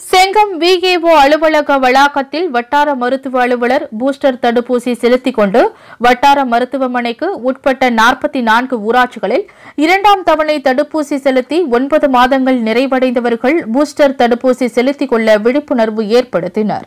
Chengam VAO அலுவலக வளாகத்தில் வட்டார மருத்துவ அலுவலர் பூஸ்டர் தடுப்பூசி செலுத்திக் கொண்டு வட்டார மருத்துவமனைக்கு உட்பட்ட நாற்பத்தி நான்கு ஊராட்சிகளில் இரண்டாம் தவணை தடுப்பூசி செலுத்தி ஒன்பது மாதங்கள் நிறைவடைந்தவர்கள் பூஸ்டர் தடுப்பூசி செலுத்திக் கொள்ள விழிப்புணர்வு ஏற்படுத்தினர்.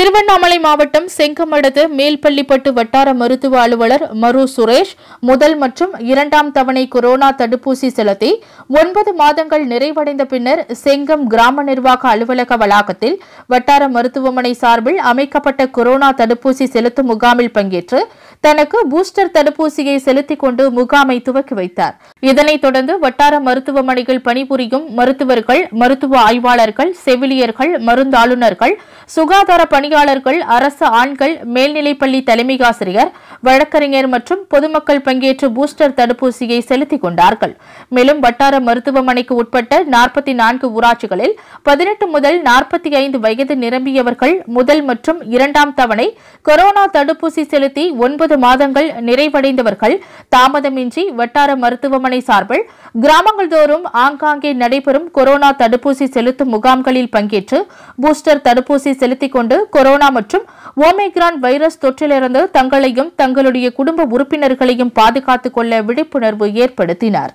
திருவண்ணாமலை மாவட்டம் செங்கமடது மேல்பள்ளிப்பட்டு வட்டார மருத்துவ அலுவலர் மரு சுரேஷ் முதல் மற்றும் இரண்டாம் தவணை கொரோனா தடுப்பூசி செலுத்தி ஒன்பது மாதங்கள் நிறைவடைந்த பின்னர் செங்கம் கிராம நிர்வாக அலுவலக வளாகத்தில் வட்டார மருத்துவமனை சார்பில் அமைக்கப்பட்ட கொரோனா தடுப்பூசி செலுத்தும் முகாமில் பங்கேற்று தனக்கு பூஸ்டர் தடுப்பூசியை செலுத்திக் கொண்டு முகாமை துவக்கி வைத்தார். இதனைத் தொடர்ந்து வட்டார மருத்துவமனையில் பணிபுரியும் மருத்துவர்கள் மருத்துவ ஆய்வாளர்கள் செவிலியர்கள் மருந்தாளுநர்கள் சுகாதார பணி பணியாளர்கள் அரசு ஆண்கள் மேல்நிலைப்பள்ளி தலைமை ஆசிரியர் வழக்கறிஞர் மற்றும் பொதுமக்கள் பங்கேற்று பூஸ்டர் தடுப்பூசியை செலுத்திக் கொண்டார்கள். மேலும் வட்டார மருத்துவமனைக்கு உட்பட்ட நாற்பத்தி நான்கு ஊராட்சிகளில் பதினெட்டு முதல் நாற்பத்தி ஐந்து வயது நிரம்பியவர்கள் முதல் மற்றும் இரண்டாம் தவணை கொரோனா தடுப்பூசி செலுத்தி ஒன்பது மாதங்கள் நிறைவடைந்தவர்கள் தாமதமின்றி வட்டார மருத்துவமனை சார்பில் கிராமங்கள் தோறும் ஆங்காங்கே நடைபெறும் கொரோனா தடுப்பூசி செலுத்தும் முகாம்களில் பங்கேற்று பூஸ்டர் தடுப்பூசி செலுத்திக் கொண்டு கொரோனா மற்றும் ஓமேக்ரான் வைரஸ் தொற்றிலிருந்து தங்களையும் தங்களுடைய குடும்ப உறுப்பினர்களையும் பாதுகாத்துக் கொள்ள விழிப்புணர்வு ஏற்படுத்தினார்.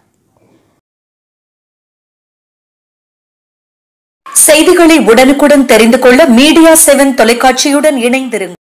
செய்திகளை உடனுக்குடன் தெரிந்து கொள்ள மீடியா செவன் தொலைக்காட்சியுடன் இணைந்திருங்கள்.